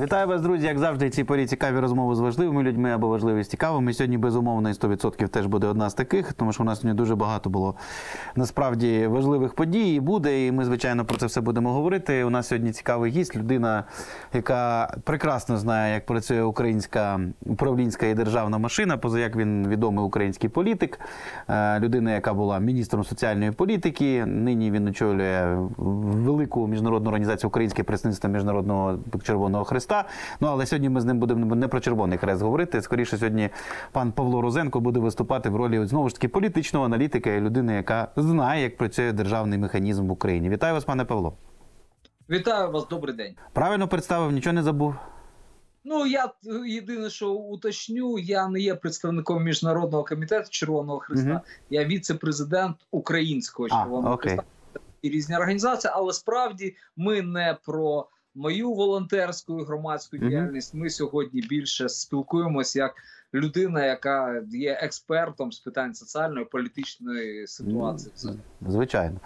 Вітаю вас, друзі. Як завжди, ці порі цікаві розмови з важливими людьми або важливі з цікавими. Сьогодні, безумовно, і 100% теж буде одна з таких, тому що у нас сьогодні дуже багато було насправді важливих подій. І буде, і ми, звичайно, про це все будемо говорити. У нас сьогодні цікавий гість, людина, яка прекрасно знає, як працює українська управлінська і державна машина, поза як він відомий український політик, Е, людина, яка була міністром соціальної політики. Нині він очолює велику міжнародну організацію Українське представництво міжнародного Червоного Хреста. Ну але сьогодні ми з ним будемо не про Червоний Хрест говорити. Скоріше сьогодні пан Павло Розенко буде виступати в ролі знову ж таки політичного аналітика і людини, яка знає, як працює державний механізм в Україні. Вітаю вас, пане Павло. Вітаю вас, добрий день. Правильно представив, нічого не забув. Ну я єдине, що уточню, я не є представником міжнародного комітету Червоного Христа, Мгм. я віце-президент Українського Червоного окей. Христа і різні організації, але справді ми не про мою волонтерську і громадську діяльність. Ми сьогодні більше спілкуємося як людина, яка є експертом з питань соціальної політичної ситуації. Звичайно.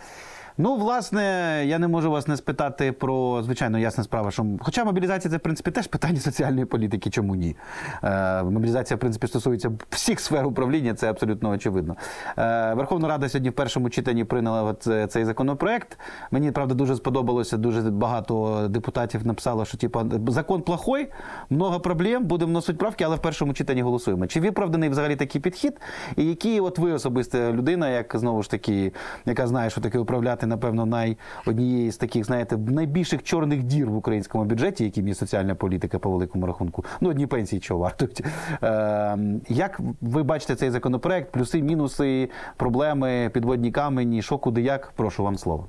Ну, власне, я не можу вас не спитати про звичайно ясна справа, що хоча мобілізація це в принципі теж питання соціальної політики, чому ні? Е, мобілізація, в принципі, стосується всіх сфер управління, це абсолютно очевидно. Е, Верховна Рада сьогодні в першому читанні прийняла е, цей законопроект. Мені правда дуже сподобалося. Дуже багато депутатів написало, що типу, закон плохой, много проблем, будемо вносити правки, але в першому читанні голосуємо. Чи виправданий взагалі такий підхід? І які от ви особиста людина, як знову ж таки, яка знає, що таке управляти, напевно, най однієї з таких, знаєте, найбільших чорних дір в українському бюджеті, яким є соціальна політика по великому рахунку. Ну, одні пенсії чого вартують. Е, як ви бачите цей законопроект? Плюси, мінуси, проблеми, підводні камені, що куди як? Прошу вам слово.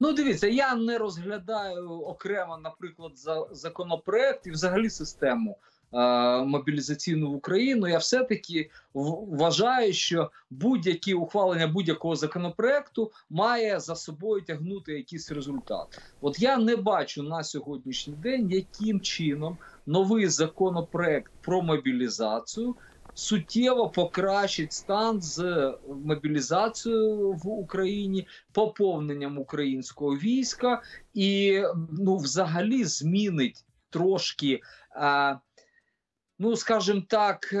Ну, дивіться, я не розглядаю окремо, наприклад, за законопроект і взагалі систему мобілізаційну в Україну. Я все-таки вважаю, що будь-які ухвалення будь-якого законопроекту має за собою тягнути якийсь результат. От я не бачу на сьогоднішній день, яким чином новий законопроект про мобілізацію. Суттєво покращить стан з мобілізацією в Україні, поповненням українського війська і ну, взагалі змінить трошки, е, ну скажімо так, е,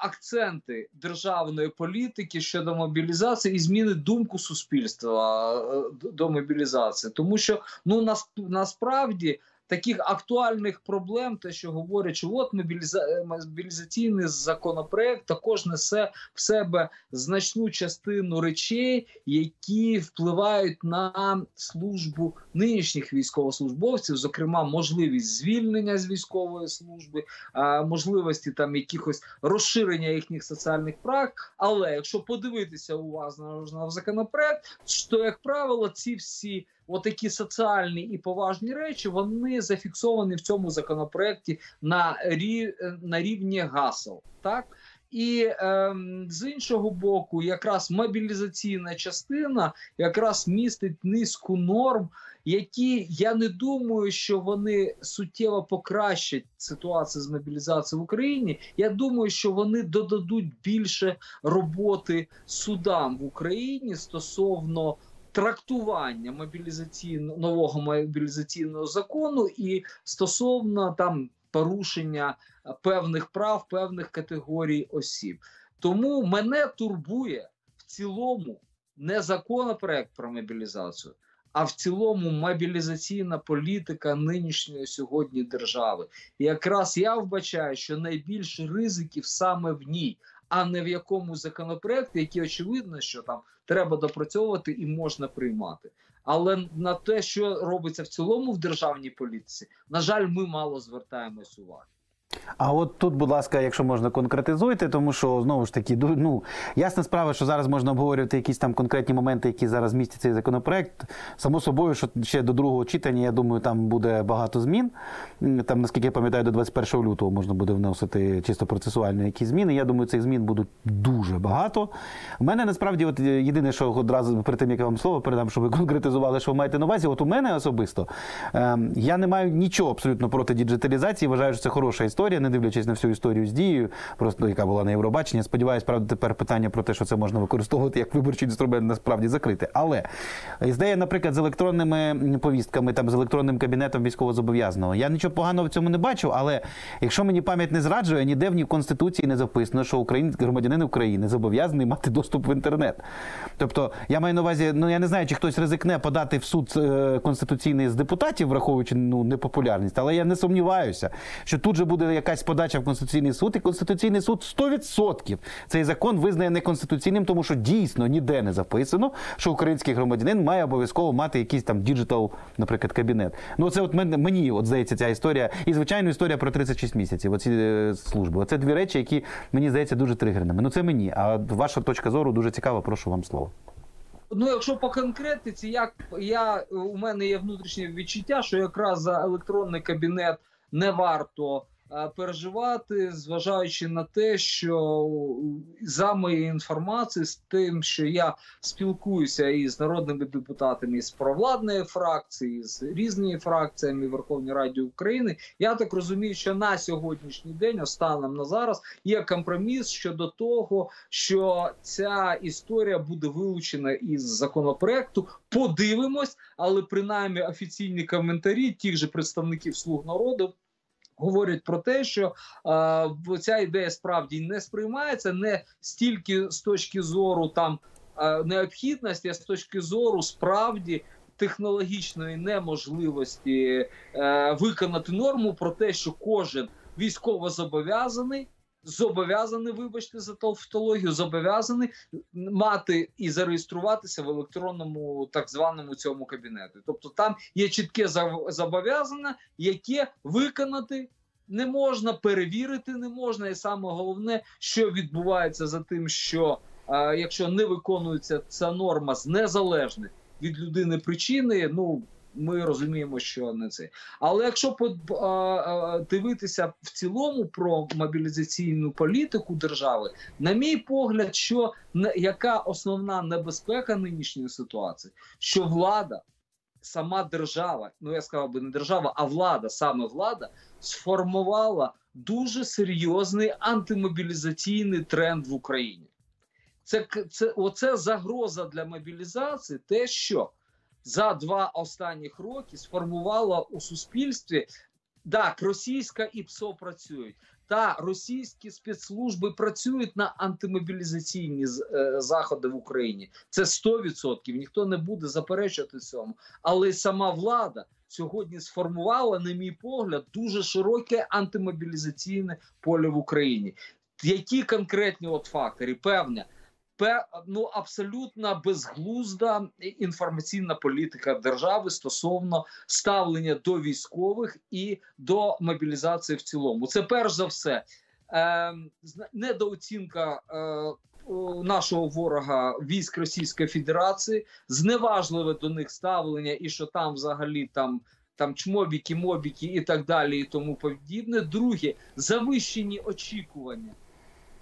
акценти державної політики щодо мобілізації і змінить думку суспільства е, до мобілізації, тому що ну нас, насправді. Таких актуальних проблем, те, що говорять, що от мобіліза... мобілізаційний законопроект також несе в себе значну частину речей, які впливають на службу нинішніх військовослужбовців, зокрема, можливість звільнення з військової служби, можливості там якихось розширення їхніх соціальних прав. Але якщо подивитися уважно на законопроект, то як правило, ці всі отакі соціальні і поважні речі вони зафіксовані в цьому законопроекті на рі... на рівні гасел. Так і ем, з іншого боку, якраз мобілізаційна частина якраз містить низку норм, які я не думаю, що вони суттєво покращать ситуацію з мобілізацією в Україні. Я думаю, що вони додадуть більше роботи судам в Україні стосовно. Трактування мобілізаційного нового мобілізаційного закону і стосовно там порушення певних прав певних категорій осіб. Тому мене турбує в цілому не законопроект про мобілізацію, а в цілому мобілізаційна політика нинішньої сьогодні держави. І якраз я вбачаю, що найбільше ризиків саме в ній, а не в якому законопроекті, який очевидно, що там треба допрацьовувати і можна приймати. Але на те, що робиться в цілому в державній політиці, на жаль, ми мало звертаємось уваги. А от тут, будь ласка, якщо можна конкретизуйте, тому що знову ж таки, ну ясна справа, що зараз можна обговорювати якісь там конкретні моменти, які зараз містять цей законопроект. Само собою, що ще до другого читання, я думаю, там буде багато змін. Там, наскільки я пам'ятаю, до 21 лютого можна буде вносити чисто процесуальні якісь зміни. Я думаю, цих змін будуть дуже багато. У мене насправді, от е, єдине, що одразу перед тим, як я вам слово передам, щоб ви конкретизували, що ви маєте на увазі. От у мене особисто ем, я не маю нічого абсолютно проти діджиталізації. Вважаю, що це хороша історія. Історія, не дивлячись на всю історію з дією, просто яка була на Євробаченні. Сподіваюсь, правда, тепер питання про те, що це можна використовувати як виборчий інструмент, насправді закрите. Але ідея, наприклад, з електронними повістками, там з електронним кабінетом військовозобов'язаного. Я нічого поганого в цьому не бачу, але якщо мені пам'ять не зраджує, ніде в конституції не записано, що Україн, громадянин України зобов'язаний мати доступ в інтернет. Тобто, я маю на увазі, ну я не знаю, чи хтось ризикне подати в суд е, конституційний з депутатів, враховуючи ну непопулярність, але я не сумніваюся, що тут же буде якась подача в конституційний суд, і конституційний суд 100% цей закон визнає неконституційним, тому що дійсно ніде не записано, що український громадянин має обов'язково мати якийсь там діджитал, наприклад, кабінет. Ну це от мені, от здається ця історія, і звичайно історія про 36 місяців. Оці е, служби. Оце дві речі, які мені здається дуже тригерними. Ну це мені. А ваша точка зору дуже цікава. Прошу вам слово. Ну, якщо по конкретиці, як я у мене є внутрішнє відчуття, що якраз за електронний кабінет не варто переживати, зважаючи на те, що за моєю інформацією, з тим, що я спілкуюся із народними депутатами із провладної фракції, з різними фракціями Верховної Ради України, я так розумію, що на сьогоднішній день, останнім на зараз, є компроміс щодо того, що ця історія буде вилучена із законопроекту. Подивимось, але принаймні офіційні коментарі тих же представників слуг народу говорять про те, що е, ця ідея справді не сприймається не стільки з точки зору там е, необхідності, а з точки зору справді. Технологічної неможливості е, виконати норму про те, що кожен військово зобов'язаний зобов'язаний, вибачте, за тавтологію, зобов'язаний мати і зареєструватися в електронному так званому цьому кабінеті. Тобто там є чітке зобов'язання, яке виконати. Не можна перевірити, не можна, і саме головне, що відбувається за тим, що а, якщо не виконується ця норма з незалежних від людини причини, ну ми розуміємо, що не це. Але якщо дивитися в цілому про мобілізаційну політику держави, на мій погляд, що яка основна небезпека нинішньої ситуації, що влада. Сама держава, ну я сказав би не держава, а влада, саме влада, сформувала дуже серйозний антимобілізаційний тренд в Україні. Це це оце загроза для мобілізації, те, що за два останніх роки сформувала у суспільстві так, російська і ПСО працюють. Та російські спецслужби працюють на антимобілізаційні е, заходи в Україні. Це 100%, Ніхто не буде заперечувати цьому. Але сама влада сьогодні сформувала, на мій погляд, дуже широке антимобілізаційне поле в Україні. Які конкретні от фактори? Певне ну абсолютно безглузда інформаційна політика держави стосовно ставлення до військових і до мобілізації в цілому. Це перш за все е, недооцінка. Е, Нашого ворога військ Російської Федерації зневажливе до них ставлення, і що там взагалі там там чмобіки, мобіки і так далі, і тому подібне. Друге завищені очікування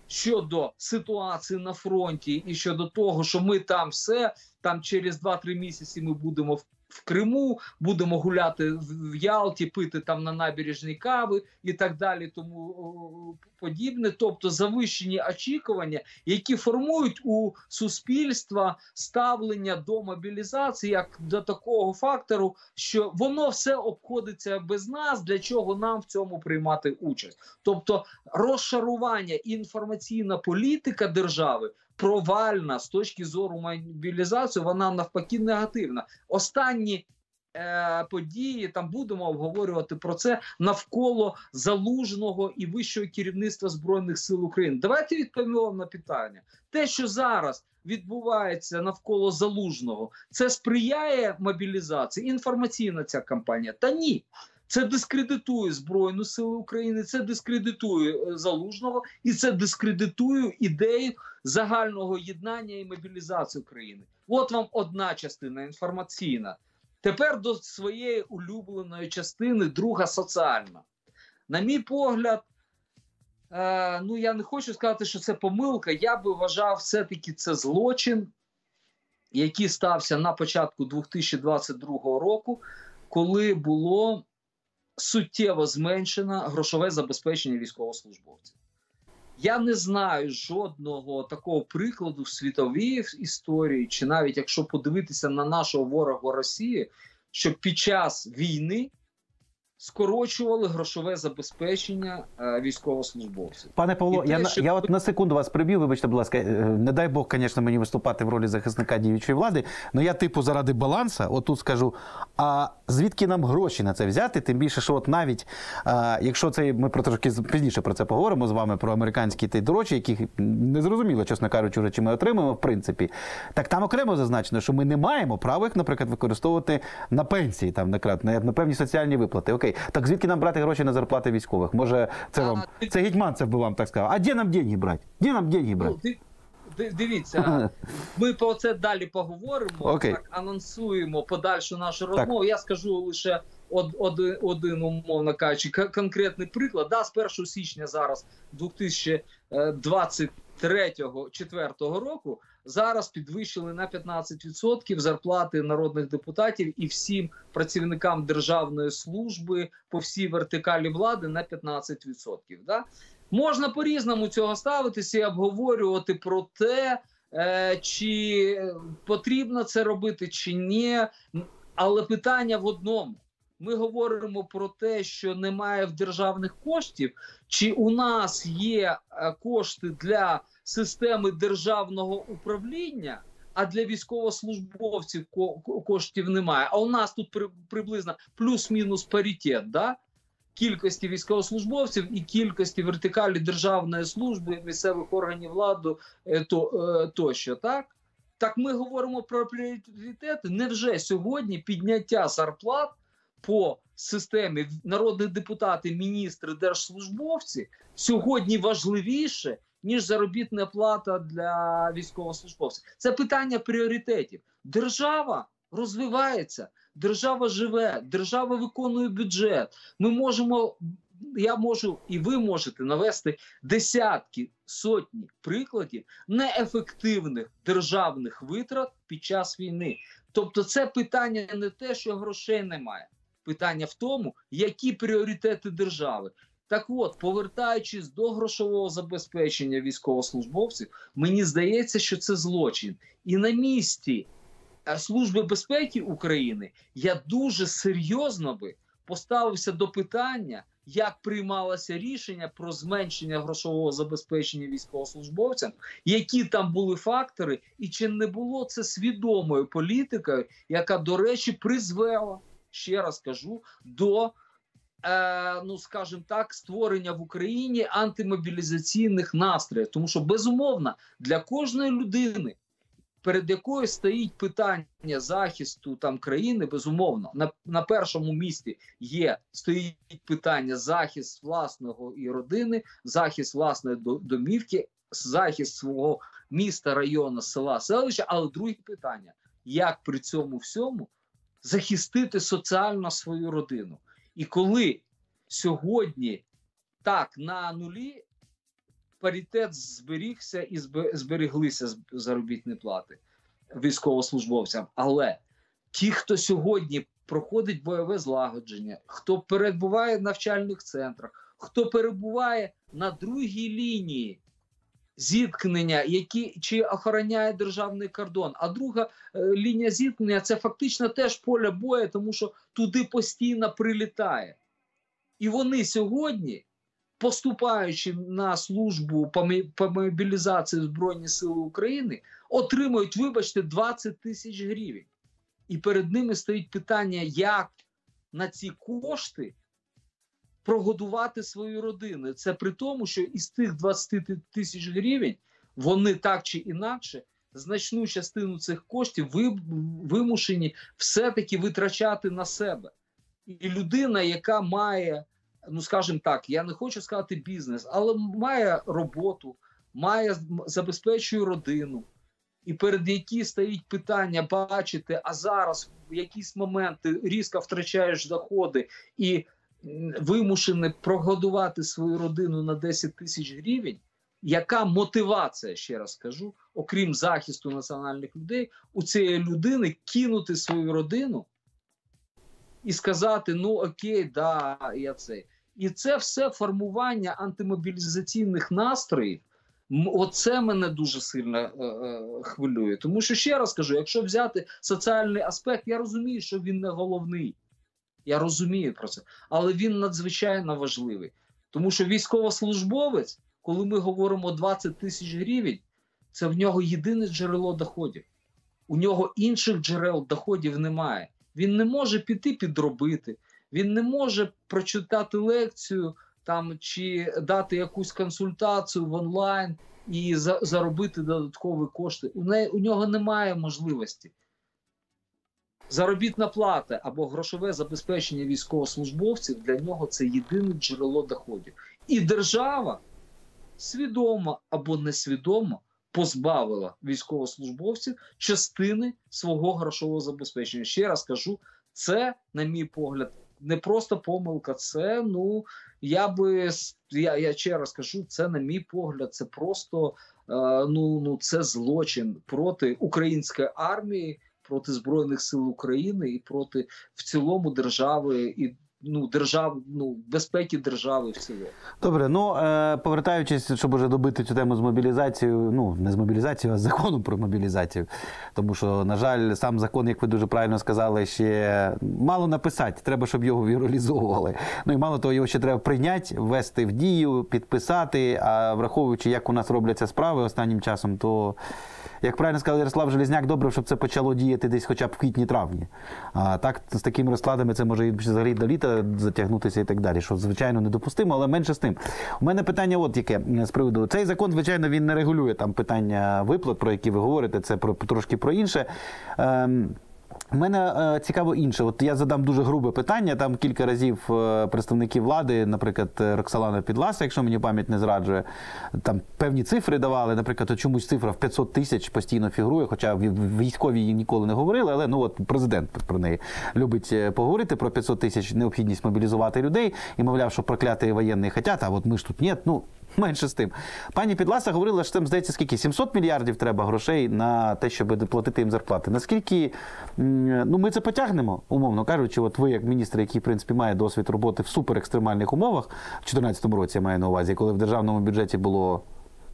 щодо ситуації на фронті і щодо того, що ми там все там через 2-3 місяці ми будемо в в Криму, будемо гуляти в Ялті, пити там на набережній кави і так далі, тому подібне. Тобто завищені очікування, які формують у суспільства ставлення до мобілізації як до такого фактору, що воно все обходиться без нас, для чого нам в цьому приймати участь, тобто розшарування інформаційна політика держави провальна з точки зору мобілізації, вона навпаки негативна. Останні е, події там будемо обговорювати про це навколо залужного і вищого керівництва збройних сил України. Давайте відповімо на питання. Те, що зараз відбувається навколо залужного, це сприяє мобілізації. Інформаційна ця кампанія та ні. Це дискредитує Збройну силу України, це дискредитує е, залужного і це дискредитує ідею загального єднання і мобілізації України. От вам одна частина інформаційна. Тепер до своєї улюбленої частини, друга соціальна. На мій погляд, е, ну я не хочу сказати, що це помилка. Я би вважав, все-таки це злочин, який стався на початку 2022 року, коли було суттєво зменшено грошове забезпечення військовослужбовців. Я не знаю жодного такого прикладу в світовій історії, чи навіть якщо подивитися на нашого ворога Росії, що під час війни скорочували грошове забезпечення е, військовослужбовців. Пане Павло, те, я, на- що- я от на секунду вас приб'ю, вибачте, будь ласка, е, не дай Бог, звісно, мені виступати в ролі захисника діючої влади, але я, типу, заради баланса, отут скажу, а звідки нам гроші на це взяти? Тим більше, що от навіть, а, якщо це, ми про трошки пізніше про це поговоримо з вами, про американські ті дорожчі, яких не зрозуміло, чесно кажучи, вже чи ми отримаємо, в принципі. Так там окремо зазначено, що ми не маємо права їх, наприклад, використовувати на пенсії, там, на, на певні соціальні виплати. Окей, так звідки нам брати гроші на зарплати військових? Може, це вам, ти- це Гетьманцев би вам так сказав. А де нам деньги брати? Де нам деньги брати? Ну, ди- дивіться, ми про це далі поговоримо. Окей. Так анонсуємо подальшу нашу розмову. Я скажу лише од, один, один, умовно кажучи, конкретний приклад. Да, з 1 січня зараз 2023-2004 року зараз підвищили на 15% зарплати народних депутатів і всім працівникам державної служби по всій вертикалі влади на 15%. Да? Можна по-різному цього ставитися і обговорювати про те, е, чи потрібно це робити, чи ні. Але питання в одному: ми говоримо про те, що немає в державних коштів, чи у нас є е, кошти для системи державного управління. А для військовослужбовців ко- ко- коштів немає. А у нас тут приблизно плюс-мінус паритет, да? кількості військовослужбовців і кількості вертикалі державної служби, місцевих органів влади е, то, е, тощо. Так так ми говоримо про пріоритети. Невже сьогодні підняття зарплат по системі народні депутати, міністри, держслужбовці сьогодні важливіше? Ніж заробітна плата для військовослужбовців, це питання пріоритетів. Держава розвивається, держава живе, держава виконує бюджет. Ми можемо, я можу, і ви можете навести десятки сотні прикладів неефективних державних витрат під час війни. Тобто, це питання не те, що грошей немає. Питання в тому, які пріоритети держави. Так от, повертаючись до грошового забезпечення військовослужбовців, мені здається, що це злочин. І на місці е, Служби безпеки України я дуже серйозно би поставився до питання, як приймалося рішення про зменшення грошового забезпечення військовослужбовцям, які там були фактори, і чи не було це свідомою політикою, яка, до речі, призвела, ще раз кажу, до ну скажімо так, створення в Україні антимобілізаційних настроїв, тому що безумовно для кожної людини. Перед якою стоїть питання захисту там країни, безумовно, на на першому місці є стоїть питання захист власного і родини, захист власної домівки, захист свого міста, району, села, селища. Але друге питання: як при цьому всьому захистити соціально свою родину? І коли сьогодні так на нулі паритет зберігся і збе- зберіглися з- заробітні плати військовослужбовцям. Але ті, хто сьогодні проходить бойове злагодження, хто перебуває в навчальних центрах, хто перебуває на другій лінії зіткнення, які чи охороняє державний кордон. А друга е, лінія зіткнення це фактично теж поле бою, тому що туди постійно прилітає. І вони сьогодні, поступаючи на службу по мобілізації Збройні Сили України, отримують, вибачте, 20 тисяч гривень. І перед ними стоїть питання, як на ці кошти прогодувати свою родину. Це при тому, що із тих 20 тисяч гривень вони так чи інакше значну частину цих коштів ви, вимушені все-таки витрачати на себе. І людина, яка має, ну скажімо так, я не хочу сказати бізнес, але має роботу, має забезпечує родину, і перед які стоїть питання бачити, а зараз в якісь моменти різко втрачаєш доходи і м, вимушений прогодувати свою родину на 10 тисяч гривень. Яка мотивація, ще раз кажу, окрім захисту національних людей, у цієї людини кинути свою родину і сказати: ну окей, да, я це. І це все формування антимобілізаційних настроїв. Оце мене дуже сильно е, е, хвилює. Тому що ще раз кажу: якщо взяти соціальний аспект, я розумію, що він не головний. Я розумію про це, але він надзвичайно важливий. Тому що військовослужбовець, коли ми говоримо 20 тисяч гривень, це в нього єдине джерело доходів. У нього інших джерел доходів немає. Він не може піти підробити, він не може прочитати лекцію там чи дати якусь консультацію в онлайн і за, заробити додаткові кошти. У, не, у нього немає можливості. Заробітна плата або грошове забезпечення військовослужбовців для нього це єдине джерело доходів. І держава свідомо або несвідомо позбавила військовослужбовців частини свого грошового забезпечення. Ще раз кажу, це, на мій погляд, не просто помилка, це ну я би я, я ще раз кажу, це на мій погляд, це просто е, ну, ну це злочин проти української армії, проти збройних сил України і проти в цілому держави і ну держав, ну безпеки держави в цілому. Добре, ну е, повертаючись, щоб уже добити цю тему з мобілізацією, ну не з мобілізацією, а з законом про мобілізацію. Тому що, на жаль, сам закон, як ви дуже правильно сказали, ще мало написати. Треба, щоб його віралізовували. Ну і мало того, його ще треба прийняти, ввести в дію, підписати. А враховуючи, як у нас робляться справи останнім часом, то. Як правильно сказав Ярослав Железняк, добре, щоб це почало діяти десь хоча б в квітні-травні. А так з такими розкладами це може і взагалі до літа затягнутися і так далі, що звичайно недопустимо, але менше з тим. У мене питання, от яке з приводу цей закон, звичайно, він не регулює там питання виплат, про які ви говорите. Це про трошки про інше. Ем, мене е, цікаво інше. От я задам дуже грубе питання. Там кілька разів е, представники влади, наприклад, е, Роксолана Підласа, якщо мені пам'ять не зраджує, там певні цифри давали. Наприклад, чомусь цифра в 500 тисяч постійно фігурує, хоча в в військовій її ніколи не говорили. Але ну от президент про неї любить е, поговорити про 500 тисяч необхідність мобілізувати людей і мовляв, що прокляті воєнні хотять, а от ми ж тут ні. Ну менше з тим. Пані Підласа говорила, що там здається, скільки 700 мільярдів треба грошей на те, щоб платити їм зарплати. Наскільки ну ми це потягнемо, умовно кажучи, от ви, як міністр, який в принципі має досвід роботи в суперекстремальних умовах, в 2014 році я маю на увазі, коли в державному бюджеті було.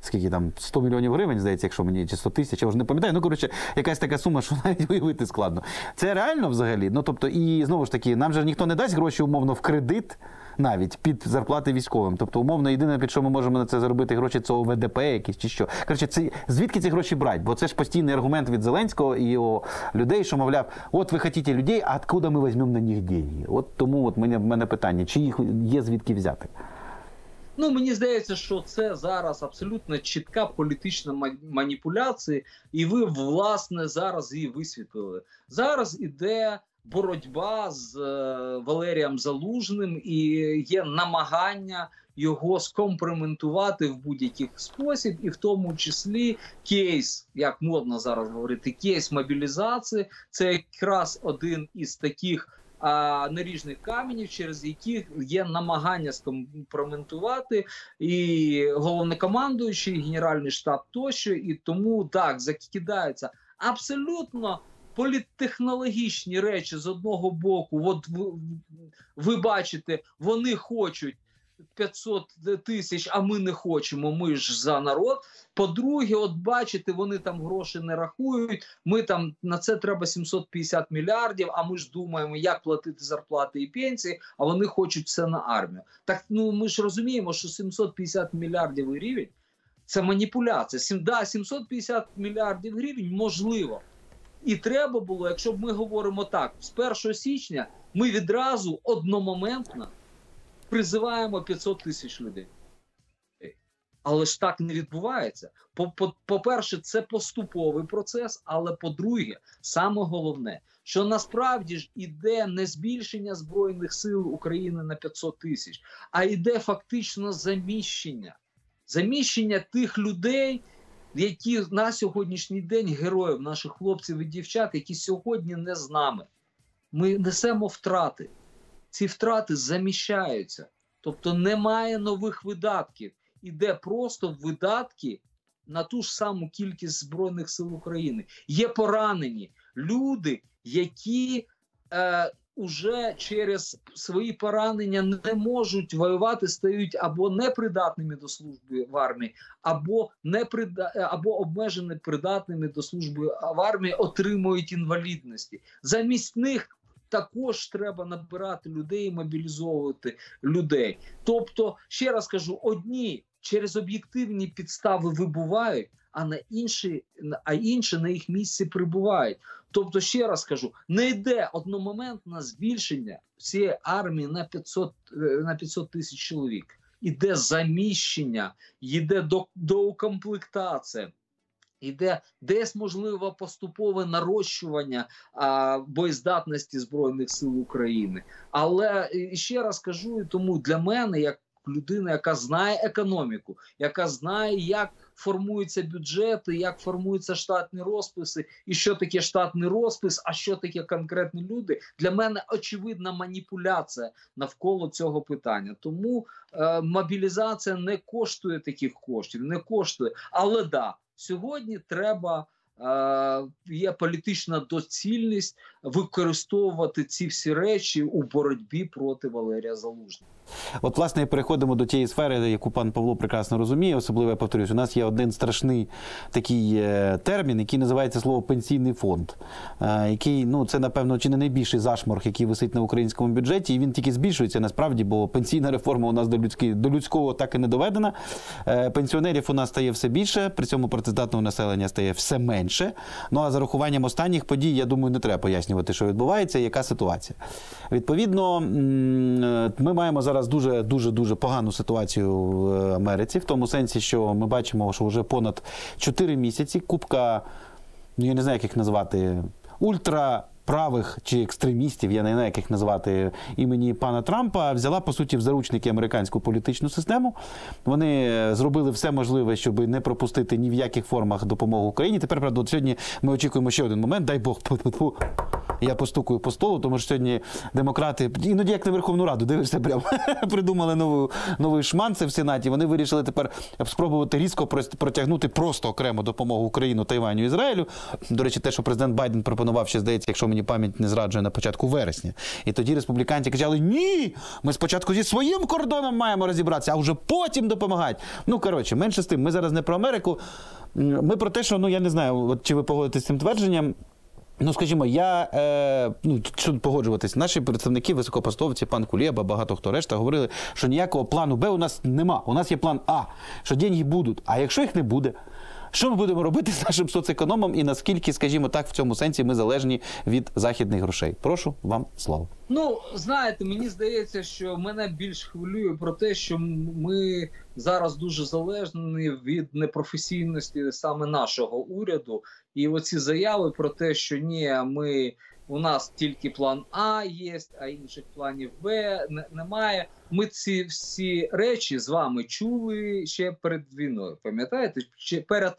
Скільки там 100 мільйонів гривень, здається, якщо мені чи 100 тисяч, я вже не пам'ятаю. Ну коротше, якась така сума, що навіть уявити складно. Це реально взагалі. Ну тобто, і знову ж таки, нам же ніхто не дасть гроші умовно в кредит навіть під зарплати військовим. Тобто, умовно, єдине, під що ми можемо на це заробити гроші, це ОВДП якісь чи що. Коротше, це звідки ці гроші брати? Бо це ж постійний аргумент від Зеленського і його людей, що мовляв, от ви хочете людей, а откуда ми візьмемо на них деньги? От тому от мене, мене питання, чи їх є звідки взяти? Ну мені здається, що це зараз абсолютно чітка політична маніпуляція, і ви власне зараз її висвітлили. Зараз іде боротьба з е, Валерієм Залужним, і є намагання його скомпроментувати в будь-який спосіб, і в тому числі кейс, як модно зараз говорити, кейс мобілізації. Це якраз один із таких наріжних каменів, через які є намагання скомпроментувати і головнокомандуючий, і Генеральний штаб тощо. І тому так закидаються абсолютно політтехнологічні речі з одного боку. От ви, ви бачите, вони хочуть. 500 тисяч, а ми не хочемо. Ми ж за народ. По-друге, от бачите, вони там гроші не рахують. Ми там на це треба 750 мільярдів. А ми ж думаємо, як платити зарплати і пенсії. А вони хочуть все на армію. Так ну ми ж розуміємо, що 750 мільярдів гривень це маніпуляція. Сім, да, 750 мільярдів гривень можливо. І треба було, якщо б ми говоримо так, з 1 січня ми відразу одномоментно призиваємо 500 тисяч людей. Але ж так не відбувається. По- по- По-перше, це поступовий процес. Але по-друге, саме головне, що насправді ж іде не збільшення збройних сил України на 500 тисяч, а йде фактично заміщення. Заміщення тих людей, які на сьогоднішній день героїв, наших хлопців і дівчат, які сьогодні не з нами. Ми несемо втрати ці втрати заміщаються. Тобто немає нових видатків. Іде просто видатки на ту ж саму кількість Збройних сил України. Є поранені люди, які е, уже через свої поранення не можуть воювати, стають або непридатними до служби в армії, або неприда... або обмежено придатними до служби в армії, отримують інвалідності. Замість них також треба набирати людей, мобілізовувати людей. Тобто, ще раз кажу, одні через об'єктивні підстави вибувають, а на інші, а інші на їх місці прибувають. Тобто, ще раз кажу, не йде одномоментне збільшення всієї армії на 500 е, на 500 тисяч чоловік. Іде заміщення, йде до, доукомплектація. Іде десь можливо поступове нарощування а, боєздатності збройних сил України. Але ще раз кажу, тому для мене, як людина, яка знає економіку, яка знає, як формуються бюджети, як формуються штатні розписи, і що таке штатний розпис, а що таке конкретні люди. Для мене очевидна маніпуляція навколо цього питання. Тому е, мобілізація не коштує таких коштів, не коштує. Але да, сьогодні треба. Є політична доцільність використовувати ці всі речі у боротьбі проти Валерія Залужного. От, власне, переходимо до тієї сфери, яку пан Павло прекрасно розуміє. Особливо я повторюсь, у нас є один страшний такий е, термін, який називається слово пенсійний фонд, е, який ну це напевно чи не найбільший зашморг, який висить на українському бюджеті, і він тільки збільшується насправді, бо пенсійна реформа у нас до людськи, до людського так і не доведена. Е, Пенсіонерів у нас стає все більше, при цьому працездатного населення стає все менше. Ну а за рахуванням останніх подій, я думаю, не треба пояснювати, що відбувається, і яка ситуація. Відповідно, е, ми маємо зараз дуже дуже дуже погану ситуацію в Америці, в тому сенсі, що ми бачимо, що вже понад 4 місяці кубка, ну я не знаю, як їх назвати, ультра. Правих чи екстремістів, я не знаю, як їх назвати імені пана Трампа, взяла по суті в заручники американську політичну систему. Вони е, зробили все можливе, щоб не пропустити ні в яких формах допомогу Україні. Тепер, правда, от сьогодні ми очікуємо ще один момент. Дай Бог, я постукую по столу, тому що сьогодні демократи, іноді як на Верховну Раду, дивишся, прям придумали нову, новий шманце в Сенаті. Вони вирішили тепер спробувати різко протягнути просто окремо допомогу Україну, Тайваню, Ізраїлю. До речі, те, що президент Байден пропонував, ще здається, якщо мені пам'ять не зраджує на початку вересня. І тоді республіканці кричали: Ні, ми спочатку зі своїм кордоном маємо розібратися, а вже потім допомагати. Ну коротше, менше з тим, ми зараз не про Америку. Ми про те, що ну я не знаю, от чи ви погодитесь з цим твердженням. Ну, скажімо, я е, ну тут погоджуватись, наші представники, високопостовці, пан Кулєба, багато хто решта говорили, що ніякого плану Б у нас нема. У нас є план А, що деньги будуть. А якщо їх не буде, що ми будемо робити з нашим соцекономом і наскільки, скажімо так, в цьому сенсі ми залежні від західних грошей? Прошу вам слово. Ну, знаєте, мені здається, що мене більш хвилює про те, що ми зараз дуже залежні від непрофесійності саме нашого уряду, і оці заяви про те, що ні, ми у нас тільки план А є, а інших планів Б немає. Ми ці всі речі з вами чули ще перед війною. Пам'ятаєте, перед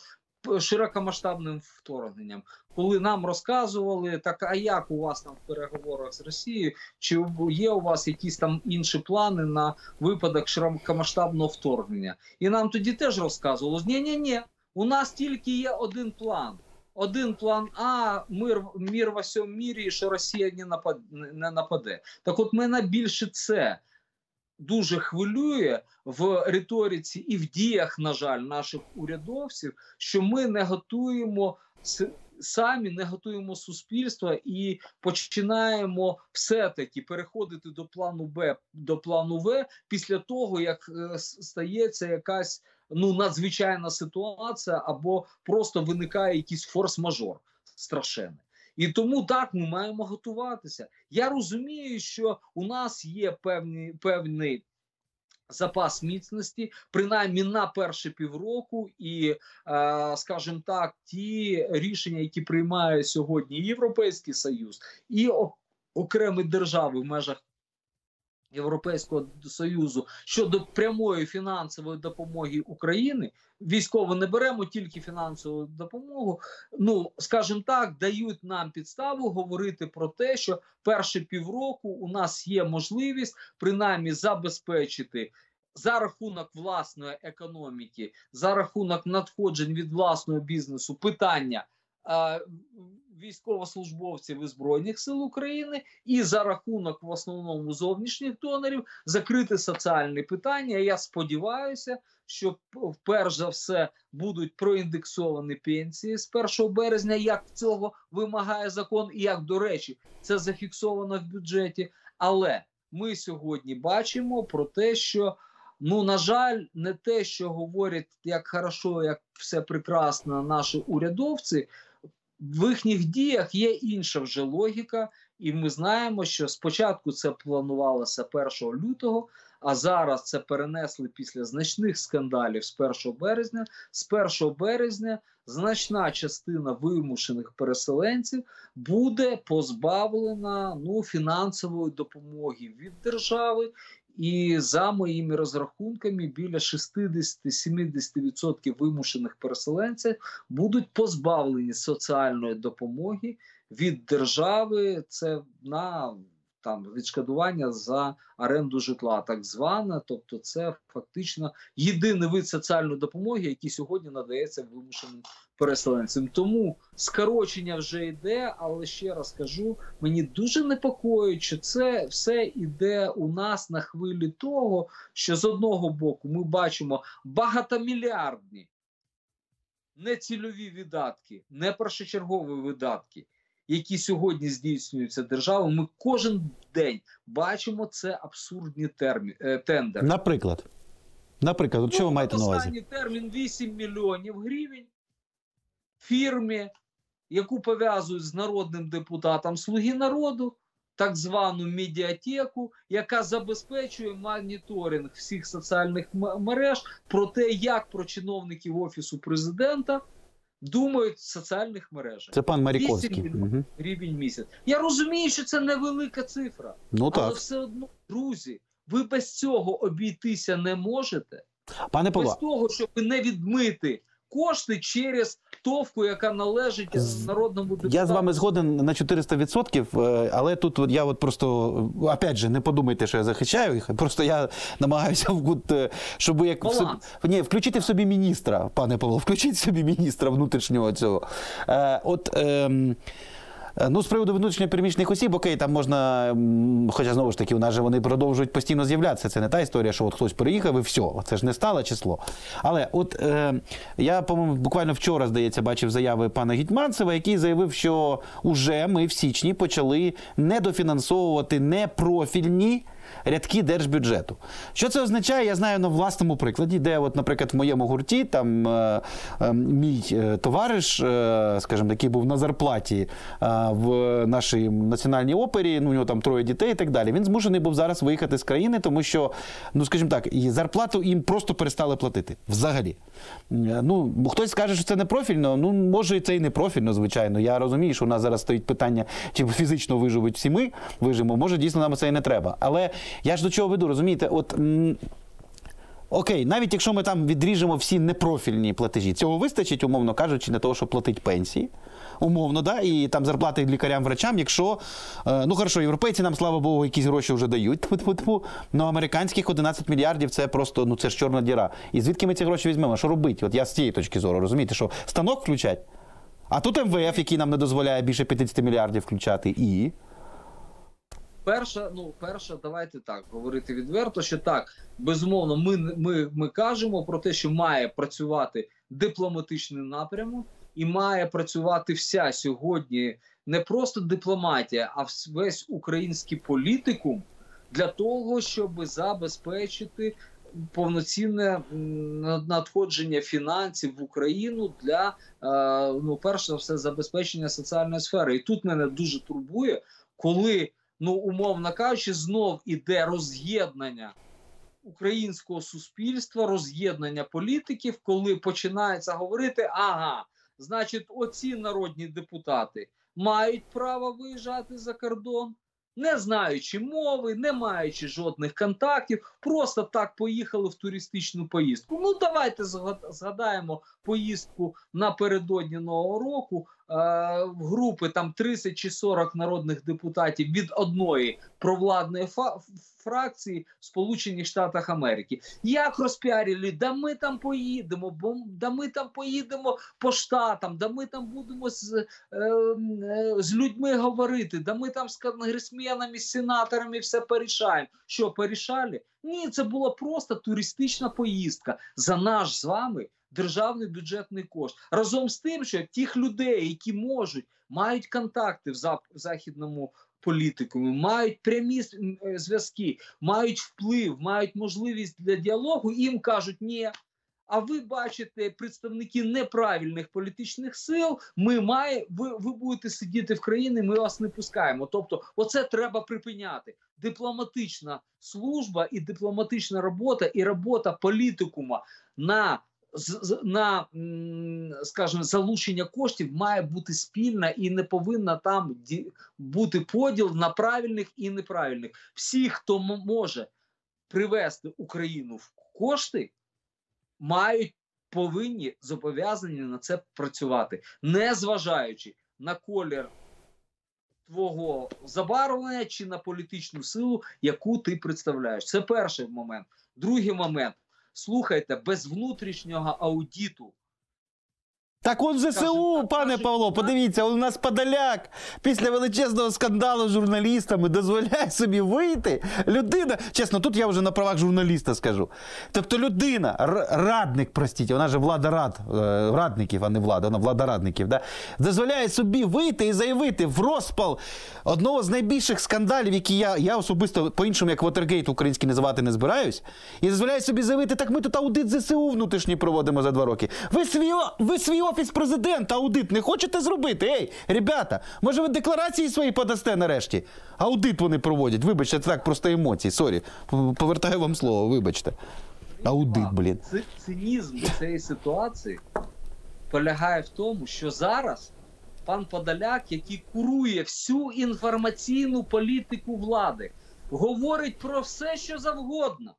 широкомасштабним вторгненням, коли нам розказували, так а як у вас там в переговорах з Росією, чи є у вас якісь там інші плани на випадок широкомасштабного вторгнення? І нам тоді теж розказували: ні, ні, ні, у нас тільки є один план. Один план А, мир, мір в усьому мірі, і що Росія не нападе, не нападе. Так от мене більше це дуже хвилює в риториці і в діях, на жаль, наших урядовців, що ми не готуємо самі не готуємо суспільство і починаємо все-таки переходити до плану Б, до плану В після того, як е, стається якась ну надзвичайна ситуація, або просто виникає якийсь форс-мажор страшенний. І тому так ми маємо готуватися. Я розумію, що у нас є певні, певний запас міцності, принаймні на перші півроку, і, е, скажімо так, ті рішення, які приймає сьогодні Європейський Союз і окремі держави в межах Європейського Союзу щодо прямої фінансової допомоги України, військово не беремо тільки фінансову допомогу. Ну скажімо так, дають нам підставу говорити про те, що перші півроку у нас є можливість принаймні забезпечити. За рахунок власної економіки, за рахунок надходжень від власного бізнесу, питання військовослужбовців і збройних сил України і за рахунок в основному зовнішніх донорів закрити соціальні питання. Я сподіваюся, що перш за все будуть проіндексовані пенсії з 1 березня, як цього вимагає закон, і як до речі, це зафіксовано в бюджеті. Але ми сьогодні бачимо про те, що ну на жаль, не те, що говорять як хорошо, як все прекрасно наші урядовці. В їхніх діях є інша вже логіка, і ми знаємо, що спочатку це планувалося 1 лютого, а зараз це перенесли після значних скандалів з 1 березня. З 1 березня значна частина вимушених переселенців буде позбавлена ну, фінансової допомоги від держави. І за моїми розрахунками, біля 60-70% вимушених переселенців будуть позбавлені соціальної допомоги від держави. Це на там відшкодування за оренду житла, так зване. Тобто, це фактично єдиний вид соціальної допомоги, який сьогодні надається вимушеним переселенцям. Тому скорочення вже йде, але ще раз кажу, мені дуже непокоїть, що це все йде у нас на хвилі того, що з одного боку ми бачимо багатомільярдні нецільові видатки, не першочергові видатки, які сьогодні здійснюються державою. Ми кожен день бачимо це абсурдні термі, е, тендери. Наприклад. Наприклад, от що ви Ну, маєте на увазі? Останній термін 8 мільйонів гривень фірмі, яку пов'язують з народним депутатом Слуги народу, так звану медіатеку, яка забезпечує моніторинг всіх соціальних мереж про те, як про чиновників офісу президента думають в соціальних мережах. Це пан Маріковський. Рівень, Угу. рівень місяць. Я розумію, що це невелика цифра, Ну але так. все одно, друзі, ви без цього обійтися не можете Пане без того, щоб не відмити кошти через товку, яка належить народному депутату. я з вами згоден на 400%, е, але тут я от просто, опять же, не подумайте, що я захищаю їх, просто я намагаюся е, щоб як в собі, Баланс. ні, включити в собі міністра, пане Павло, включіть в собі міністра внутрішнього цього. Е, от, ем, Ну, з приводу внутрішньо переміщених осіб, окей, там можна, хоча знову ж таки, у нас же вони продовжують постійно з'являтися. Це не та історія, що от хтось переїхав і все, це ж не стало число. Але от е, я, по-моєму, буквально вчора, здається, бачив заяви пана Гітьманцева, який заявив, що уже ми в січні почали недофінансовувати непрофільні рядки держбюджету. Що це означає, я знаю на власному прикладі, де, от, наприклад, в моєму гурті там е, е, мій е, товариш, е, скажімо, який був на зарплаті е, в нашій національній опері, ну, у нього там троє дітей і так далі. Він змушений був зараз виїхати з країни, тому що, ну скажімо так, і зарплату їм просто перестали платити взагалі. Е, Ну, хтось скаже, що це не профільно. Ну, може, це і не профільно, звичайно. Я розумію, що у нас зараз стоїть питання, чи фізично виживуть всі ми вижимо. Може, дійсно нам це і не треба. Але я ж до чого веду, розумієте, от. Окей, навіть якщо ми там відріжемо всі непрофільні платежі, цього вистачить, умовно кажучи, для того, щоб платити пенсії. Умовно, да, і там зарплати лікарям, врачам, якщо, е, ну хорошо, європейці нам, слава Богу, якісь гроші вже дають, тьфу-тьфу-тьфу, ну американських 11 мільярдів це просто, ну це ж чорна діра. І звідки ми ці гроші візьмемо? Що робити? От я з цієї точки зору, розумієте, що станок включать? А тут МВФ, який нам не дозволяє більше 50 мільярдів включати, і. Перша, ну перша, давайте так говорити відверто, що так безумовно, ми, ми, ми кажемо про те, що має працювати дипломатичний напрямок, і має працювати вся сьогодні не просто дипломатія, а весь український політикум для того, щоб забезпечити повноцінне надходження фінансів в Україну для е, ну, перш за все, забезпечення соціальної сфери. І тут мене дуже турбує, коли ну умовно кажучи, знов іде роз'єднання українського суспільства, роз'єднання політиків, коли починається говорити: ага, значить, оці народні депутати мають право виїжджати за кордон. Не знаючи мови, не маючи жодних контактів, просто так поїхали в туристичну поїздку. Ну давайте згад- згадаємо поїздку напередодні нового року В групи там 30 чи 40 народних депутатів від одної провладної фракції в Сполучених Штатах Америки. Як розпіарили, да ми там поїдемо, бо да ми там поїдемо по штатам, да ми там будемо з е, е, з людьми говорити, да ми там з конгресменами, з сенаторами все порішаємо. Що порішали? Ні, це була просто туристична поїздка за наш з вами державний бюджетний кошт. Разом з тим, що тих людей, які можуть, мають контакти в західному політикумі, мають прямі е, зв'язки, мають вплив, мають можливість для діалогу. Їм кажуть, ні. А ви бачите представники неправильних політичних сил. Ми має, ви, ви будете сидіти в країні, ми вас не пускаємо. Тобто, оце треба припиняти. Дипломатична служба і дипломатична робота, і робота політикума на на скажімо, залучення коштів має бути спільна і не повинна там бути поділ на правильних і неправильних. Всі, хто може привести Україну в кошти, мають повинні зобов'язані на це працювати, не зважаючи на колір твого забарвлення чи на політичну силу, яку ти представляєш. Це перший момент. Другий момент слухайте, без внутрішнього аудіту так он ЗСУ, так, пане Павло, подивіться, у нас Подоляк після величезного скандалу з журналістами дозволяє собі вийти. Людина, чесно, тут я вже на правах журналіста скажу. Тобто людина, радник, простіть, вона же влада рад, е, радників, а не влада, вона влада радників, да? дозволяє собі вийти і заявити в розпал одного з найбільших скандалів, які я я особисто по-іншому, як Вотергейт український називати не збираюсь, і дозволяє собі заявити, так ми тут аудит ЗСУ внутрішній проводимо за два роки. Ви свій, ви свій офіс президента аудит не хочете зробити? Ей, ребята, може ви декларації свої подасте нарешті? Аудит вони проводять. Вибачте, це так просто емоції. Sorry. Повертаю вам слово, вибачте. Аудит, блін. Цинізм цієї ситуації полягає в тому, що зараз пан Подоляк, який курує всю інформаційну політику влади, говорить про все, що завгодно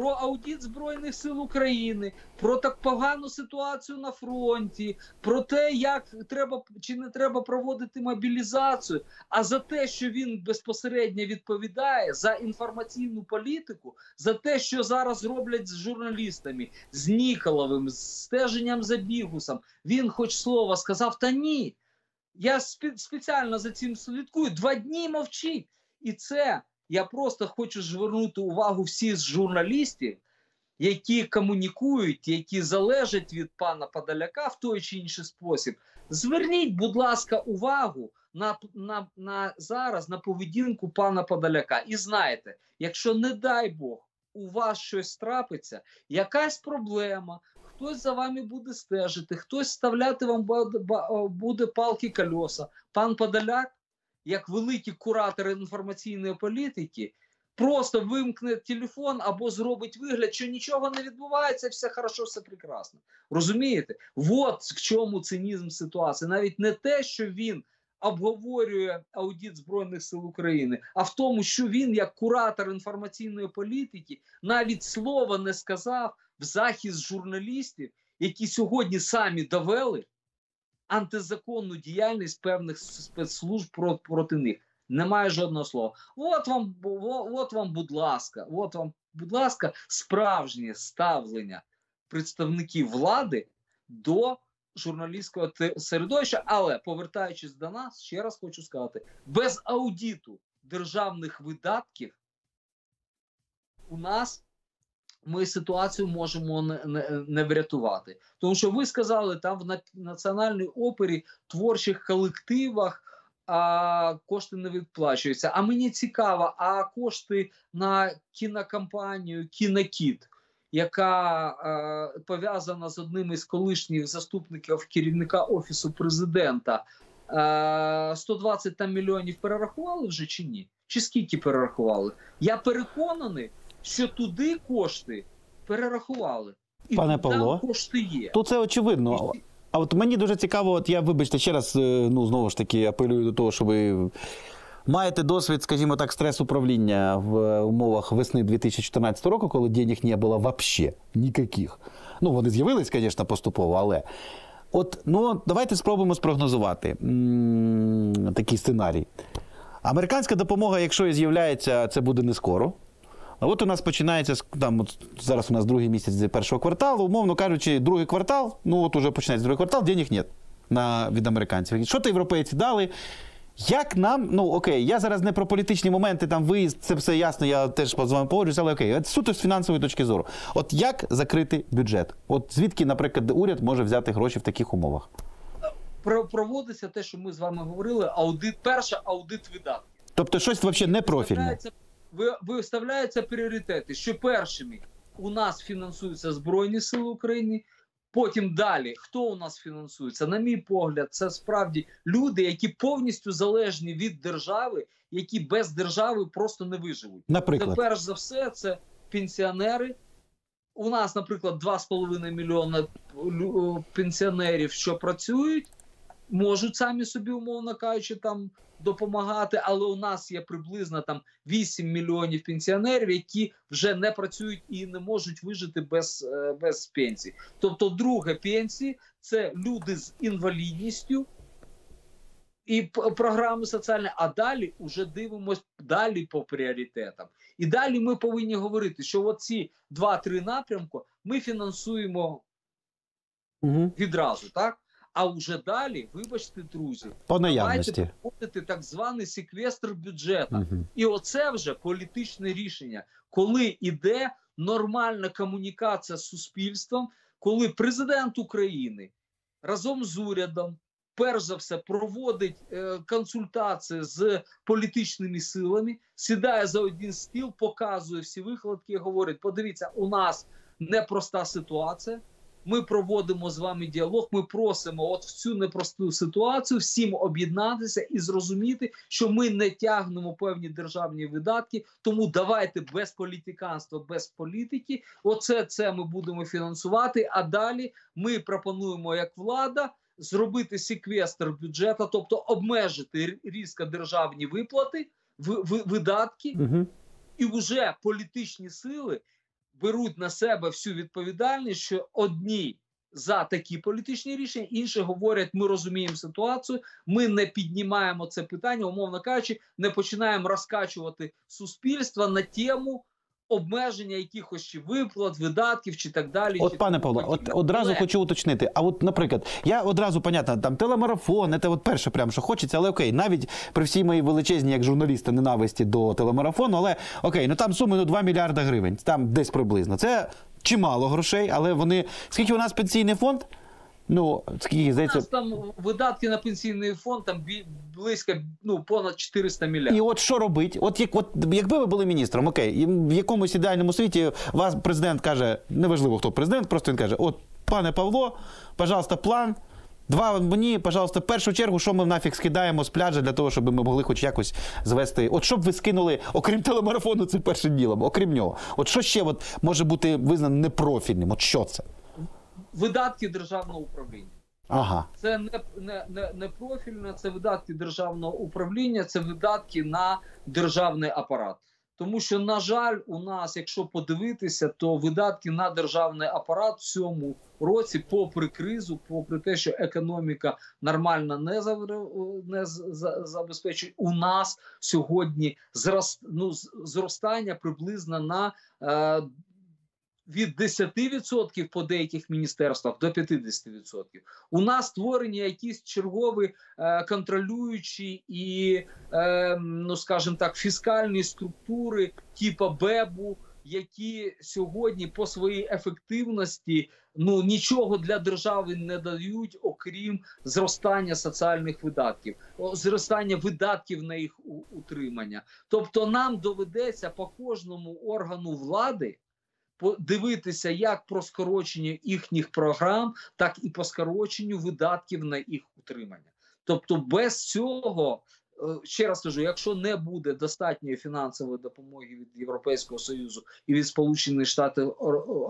про аудит Збройних сил України, про так погану ситуацію на фронті, про те, як треба чи не треба проводити мобілізацію. А за те, що він безпосередньо відповідає за інформаційну політику, за те, що зараз роблять з журналістами, з Ніколовим, з стеженням за Бігусом, він, хоч слово, сказав: Та ні. Я спеціально за цим слідкую. Два дні мовчить. І це я просто хочу звернути увагу всіх журналістів, які комунікують, які залежать від пана Подоляка в той чи інший спосіб. Зверніть, будь ласка, увагу на на, на зараз на поведінку пана Подоляка. І знаєте, якщо, не дай Бог, у вас щось трапиться, якась проблема, хтось за вами буде стежити, хтось вставляти вам буде палки кольоса. Пан Подоляк як великі куратори інформаційної політики, просто вимкне телефон або зробить вигляд, що нічого не відбувається, все хорошо, все прекрасно. Розумієте? От в чому цинізм ситуації. Навіть не те, що він. Обговорює аудит Збройних сил України, а в тому, що він, як куратор інформаційної політики, навіть слова не сказав в захист журналістів, які сьогодні самі довели, антизаконну діяльність певних спецслужб проти них. Немає жодного слова. От вам, от вам, будь ласка, от вам, будь ласка, справжнє ставлення представників влади до журналістського середовища. Але повертаючись до нас, ще раз хочу сказати: без аудиту державних видатків у нас ми ситуацію можемо не, не, не врятувати. Тому що ви сказали, там в національній опері творчих колективах а, кошти не відплачуються. А мені цікаво, а кошти на кінокампанію Кінокіт, яка а, пов'язана з одним із колишніх заступників керівника офісу президента. 120 там мільйонів перерахували вже чи ні? Чи скільки перерахували? Я переконаний, що туди кошти перерахували. І Пане Павло, кошти є. Тут це очевидно. А от мені дуже цікаво, от я, вибачте, ще раз е, ну, знову ж таки апелюю до того, що ви маєте досвід, скажімо так, стрес-управління в умовах весни 2014 року, коли денег не було взагалі ніяких. Ну, вони з'явились, звісно, поступово, але От, ну, давайте спробуємо спрогнозувати такий сценарій. Американська допомога, якщо і з'являється, це буде не скоро. А от у нас починається там, от зараз у нас другий місяць першого кварталу, умовно кажучи, другий квартал, ну от уже починається другий квартал, денег нет на, від американців. Що то європейці дали? Як нам, ну окей, я зараз не про політичні моменти, там виїзд, це все ясно, я теж з вами погоджуюсь, але окей, от суто з фінансової точки зору. От як закрити бюджет? От звідки, наприклад, уряд може взяти гроші в таких умовах? Про- проводиться те, що ми з вами говорили. Аудит, перше аудит видатків. Тобто щось взагалі не профільне. Виставляються- ви- Виставляються пріоритети, що першими у нас фінансуються Збройні Сили України. Потім далі, хто у нас фінансується? На мій погляд, це справді люди, які повністю залежні від держави, які без держави просто не виживуть. Це Наприклад, перш за все, це пенсіонери. У нас, наприклад, 2,5 мільйона пенсіонерів, що працюють, можуть самі собі, умовно кажучи, там допомагати, але у нас є приблизно там 8 мільйонів пенсіонерів, які вже не працюють і не можуть вижити без, е, без пенсії. Тобто, друге пенсії це люди з інвалідністю. І програми соціальні, а далі вже дивимось далі по пріоритетам. І далі ми повинні говорити, що оці два-три напрямки ми фінансуємо угу. відразу, так? А вже далі, вибачте, друзі, по наявності. проводити так званий секвестр бюджету. Угу. І оце вже політичне рішення, коли іде нормальна комунікація з суспільством, коли президент України разом з урядом, перш за все, проводить е, консультації з політичними силами, сідає за один стіл, показує всі викладки і говорить: подивіться, у нас непроста ситуація. Ми проводимо з вами діалог. Ми просимо, от в цю непросту ситуацію всім об'єднатися і зрозуміти, що ми не тягнемо певні державні видатки. Тому давайте без політиканства, без політики. Оце це ми будемо фінансувати. А далі ми пропонуємо як влада зробити секвестр бюджету, тобто обмежити різко державні виплати, ви- ви- видатки, Угу. і вже політичні сили беруть на себе всю відповідальність, що одні за такі політичні рішення, інші говорять, ми розуміємо ситуацію, ми не піднімаємо це питання, умовно кажучи, не починаємо розкачувати суспільство на тему. Обмеження якихось чи виплат, видатків чи так далі. чи От, пане Павло, от одразу Але- хочу уточнити. А от, наприклад, я одразу понятно, там телемарафон, це от перше, прям що хочеться, але окей, навіть при всій моїй величезній, як журналіста, ненависті до телемарафону, але окей, ну там суми ну 2 мільярда гривень, там десь приблизно. Це чимало грошей, але вони. Скільки у нас пенсійний фонд? Ну, скільки У нас там видатки на пенсійний фонд там близько ну понад 400 мільярдів. І от що робить? От як от якби ви були міністром, окей, в якомусь ідеальному світі вас президент каже, неважливо хто президент, просто він каже: От, пане Павло, пожалуйста, план. Два мені, пожалуйста, в першу чергу, що ми нафіг скидаємо з пляжа для того, щоб ми могли хоч якось звести. От що б ви скинули, окрім телемарафону, це першим ділом, окрім нього. От що ще от може бути визнано непрофільним? От що це? Видатки державного управління. Ага. Це не, не, не, не профільне, це видатки державного управління, це видатки на державний апарат. Тому що, на жаль, у нас, якщо подивитися, то видатки на державний апарат в цьому році, попри кризу, попри те, що економіка нормально не, не забезпечує, у нас сьогодні ну, зростання приблизно на е, від 10% по деяких міністерствах до 50%. У нас створені якісь чергові е, контролюючі і, е, ну скажімо так, фіскальні структури, типу БЕБу, які сьогодні по своїй ефективності ну нічого для держави не дають, окрім зростання соціальних видатків, зростання видатків на їх утримання. Тобто, нам доведеться по кожному органу влади подивитися як про скорочення їхніх програм, так і по скороченню видатків на їх утримання. Тобто, без цього, е, ще раз кажу, якщо не буде достатньої фінансової допомоги від Європейського союзу і від Сполучених Штатів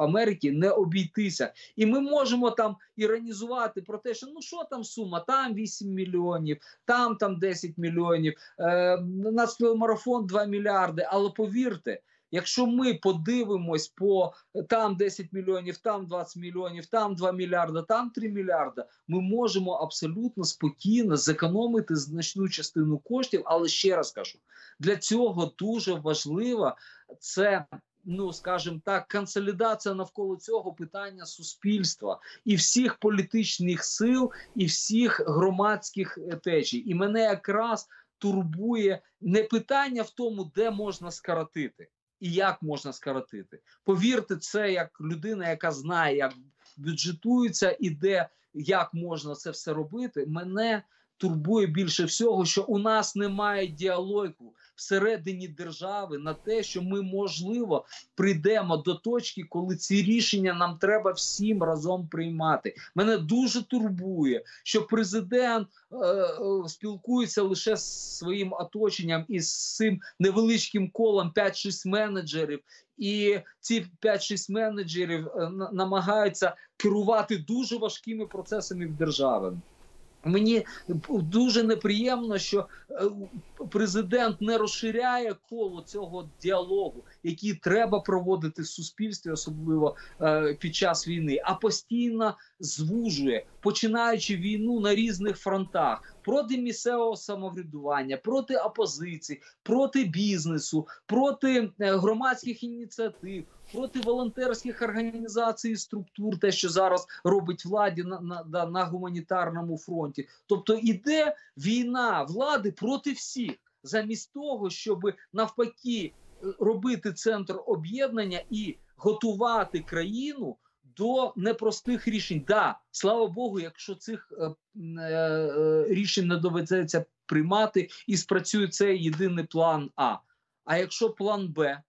Америки, не обійтися. І ми можемо там іронізувати про те, що ну що там сума, там 8 мільйонів, там там 10 мільйонів, е, нацтелемарафон 2 мільярди. Але повірте. Якщо ми подивимось по там 10 мільйонів, там 20 мільйонів, там 2 мільярда, там 3 мільярда, ми можемо абсолютно спокійно зекономити значну частину коштів. Але ще раз кажу, для цього дуже важливо це. Ну, скажімо так, консолідація навколо цього питання суспільства і всіх політичних сил, і всіх громадських е, течій. І мене якраз турбує не питання в тому, де можна скоротити і як можна скоротити. Повірте, це як людина, яка знає, як бюджетується і де як можна це все робити. Мене турбує більше всього, що у нас немає діалогу всередині держави на те, що ми можливо прийдемо до точки, коли ці рішення нам треба всім разом приймати. Мене дуже турбує, що президент е, е, спілкується лише з своїм оточенням і з цим невеличким колом 5-6 менеджерів. І ці 5-6 менеджерів е, намагаються керувати дуже важкими процесами в державі. Мені дуже неприємно, що е, президент не розширяє коло цього діалогу, який треба проводити в суспільстві, особливо е, під час війни, а постійно звужує, починаючи війну на різних фронтах. Проти місцевого самоврядування, проти опозиції, проти бізнесу, проти е, громадських ініціатив проти волонтерських організацій структур, те, що зараз робить владі на, на, на гуманітарному фронті. Тобто іде війна влади проти всіх, замість того, щоб навпаки е, робити центр об'єднання і готувати країну. До непростих рішень, да, слава Богу, якщо цих е, е, е, рішень не доведеться приймати і спрацює цей єдиний план А. А якщо план Б,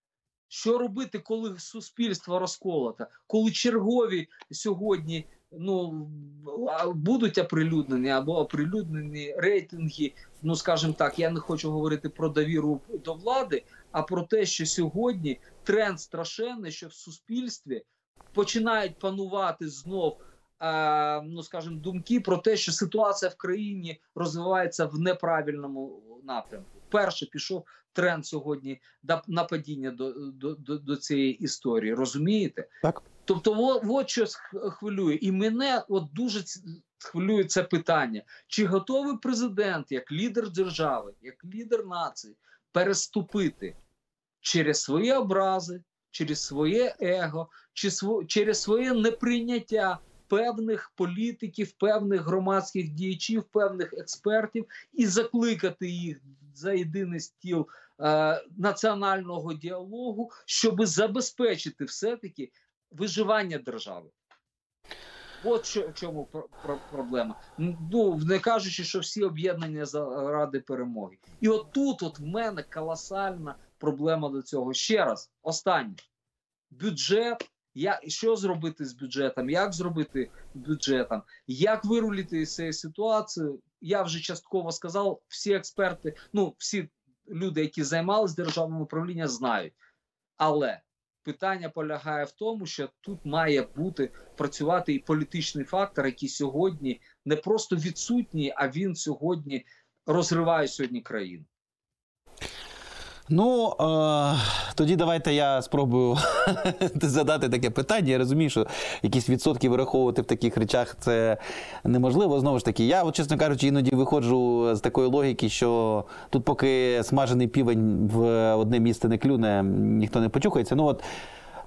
що робити, коли суспільство розколоте, коли чергові сьогодні ну будуть оприлюднені або оприлюднені рейтинги? Ну скажімо так, я не хочу говорити про довіру до влади, а про те, що сьогодні тренд страшенний, що в суспільстві починають панувати знов. Ну, скажімо, думки про те, що ситуація в країні розвивається в неправильному напрямку. Перше пішов тренд сьогодні на падіння до до, до, до цієї історії. Розумієте? Так. Тобто, от, от що хвилює, і мене от дуже хвилює це питання: чи готовий президент, як лідер держави, як лідер нації, переступити через свої образи, через своє его, чи через своє неприйняття? Певних політиків, певних громадських діячів, певних експертів і закликати їх за єдиний стіл е, національного діалогу, щоб забезпечити все-таки виживання держави. От що в чому проблема. Ну не кажучи, що всі об'єднання заради перемоги. І от тут от в мене колосальна проблема до цього. Ще раз, останнє бюджет. Я, що зробити з бюджетом? Як зробити бюджетом? Як вирулити з цієї ситуації? Я вже частково сказав. Всі експерти, ну всі люди, які займалися державним управлінням, знають. Але питання полягає в тому, що тут має бути працювати і політичний фактор, який сьогодні не просто відсутній, а він сьогодні розриває сьогодні країну. Ну е, тоді давайте я спробую задати таке питання. Я розумію, що якісь відсотки вираховувати в таких речах це неможливо. Знову ж таки, я, чесно кажучи, іноді виходжу з такої логіки, що тут, поки смажений півень в одне місце не клюне, ніхто не почухається. Ну от.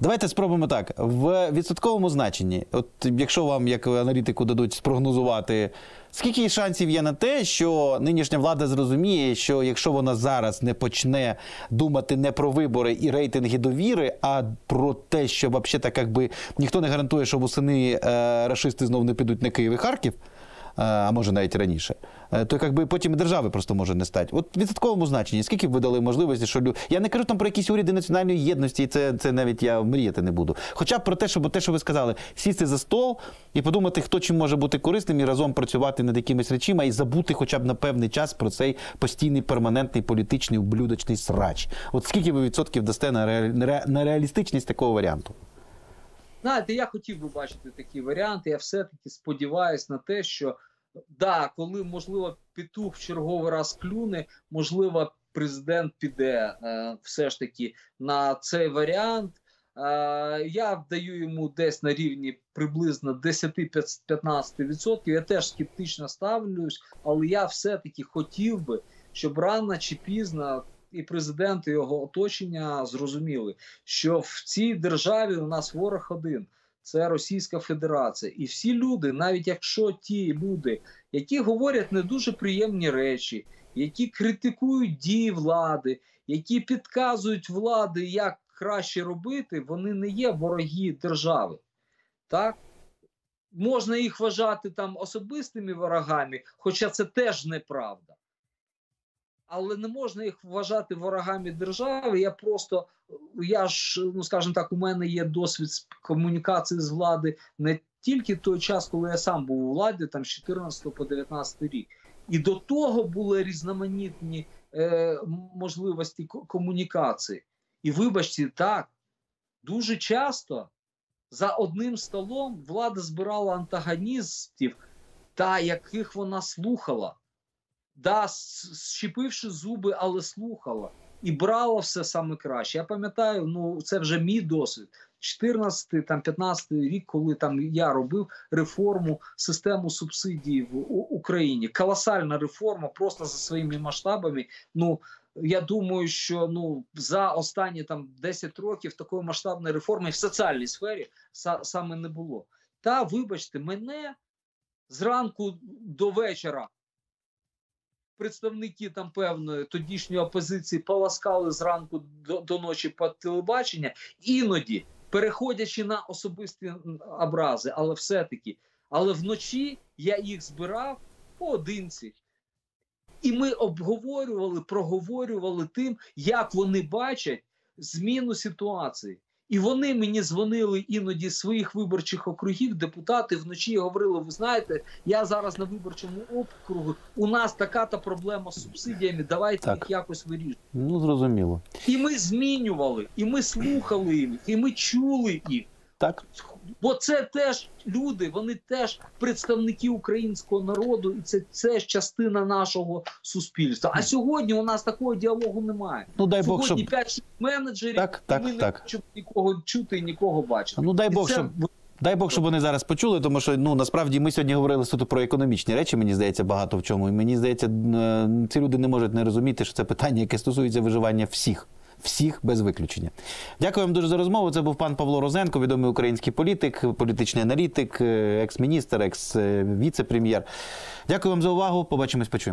Давайте спробуємо так. В відсотковому значенні, от якщо вам, як аналітику, дадуть спрогнозувати, скільки шансів є на те, що нинішня влада зрозуміє, що якщо вона зараз не почне думати не про вибори і рейтинги довіри, а про те, що взагалі так якби ніхто не гарантує, що восени е, рашисти знов не підуть на Київ і Харків. Е, а може навіть раніше, е, то якби потім і держави просто може не стати. От в відсотковому значенні, скільки б ви дали можливості, що лю... я не кажу там про якісь уряди національної єдності, це це навіть я мріяти не буду. Хоча б про те, щоб те, що ви сказали, сісти за стол і подумати, хто чим може бути корисним, і разом працювати над якимись речима, і забути, хоча б на певний час про цей постійний перманентний політичний ублюдочний срач. От скільки ви відсотків дасте на, ре... на реалістичність такого варіанту? Знаєте, я хотів би бачити такі варіанти. Я все-таки сподіваюся на те, що да, коли можливо петух в черговий раз клюне, можливо, президент піде е, все ж таки на цей варіант. Е, я даю йому десь на рівні приблизно 10-15%. Я теж скептично ставлюсь, але я все-таки хотів би, щоб рано чи пізно і президент, і його оточення зрозуміли, що в цій державі у нас ворог один. Це Російська Федерація, і всі люди, навіть якщо ті люди, які говорять не дуже приємні речі, які критикують дії влади, які підказують влади, як краще робити, вони не є вороги держави. Так? Можна їх вважати там особистими ворогами, хоча це теж неправда. Але не можна їх вважати ворогами держави. Я просто, я ж, ну скажімо так, у мене є досвід комунікації з влади не тільки той час, коли я сам був у владі, там з 14 по 19 рік. І до того були різноманітні е, можливості комунікації. І вибачте, так, дуже часто за одним столом влада збирала антагоністів, та яких вона слухала. Да, щепивши зуби, але слухала. І брала все саме краще. Я пам'ятаю, ну це вже мій досвід. 14 там 15 рік, коли там я робив реформу систему субсидій в Україні. Колосальна реформа, просто за своїми масштабами. Ну я думаю, що ну за останні там 10 років такої масштабної реформи в соціальній сфері са- саме не було. Та вибачте, мене зранку до вечора. Представники там певної тодішньої опозиції поласкали зранку до, до ночі по телебачення, іноді переходячи на особисті образи, але все-таки. Але вночі я їх збирав поодинці. І ми обговорювали, проговорювали тим, як вони бачать зміну ситуації. І вони мені дзвонили іноді з своїх виборчих округів, депутати вночі говорили: ви знаєте, я зараз на виборчому округу, у нас така-та проблема з субсидіями, давайте Так. їх якось вирішувати. Ну, зрозуміло. І ми змінювали, і ми слухали їх, і ми чули їх. Так? Бо це теж люди, вони теж представники українського народу, і це, це ж частина нашого суспільства. А сьогодні у нас такого діалогу немає. Ну, дай Бог, сьогодні щоб. 5 менеджерів, Так, і так, ми не так. хочемо нікого чути і нікого бачити. Ну, дай І Бог, це щоб Дай Бог, щоб вони зараз почули, тому що ну насправді ми сьогодні говорили суто про економічні речі. Мені здається, багато в чому. І мені здається, е, ці люди не можуть не розуміти, що це питання, яке стосується виживання всіх. Всіх без виключення. Дякую вам дуже за розмову. Це був пан Павло Розенко, відомий український політик, політичний аналітик, е, екс-міністр, екс-віце-прем'єр. Дякую вам за увагу. Побачимось, почуємо.